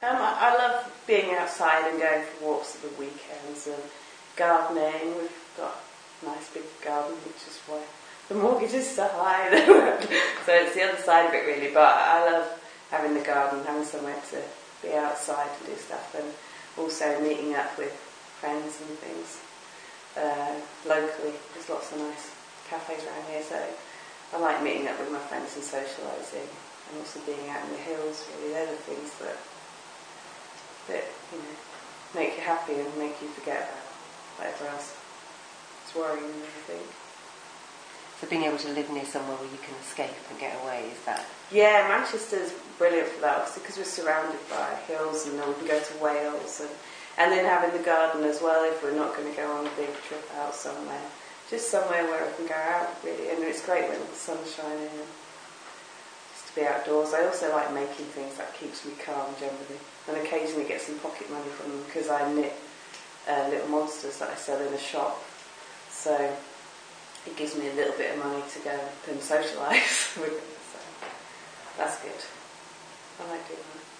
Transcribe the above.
Um, I, I love being outside and going for walks at the weekends and gardening. We've got a nice big garden, which is why the mortgage is so high. so it's the other side of it really. But I love having the garden, having somewhere to be outside and do stuff, and also meeting up with friends and things uh, locally. There's lots of nice cafes around here, so I like meeting up with my friends and socialising, and also being out in the hills. Really, they're the things that that you know make you happy and make you forget about whatever else is worrying you. I think. So being able to live near somewhere where you can escape and get away is that? Yeah, Manchester's brilliant for that, obviously, because we're surrounded by hills and then we can go to Wales and, and then having the garden as well if we're not going to go on a big trip out somewhere. Just somewhere where I can go out, really. And it's great when the sun's shining be outdoors. I also like making things that keeps me calm generally and occasionally get some pocket money from them because I knit uh, little monsters that I sell in a shop. So it gives me a little bit of money to go and socialise with. So that's good. I like doing that.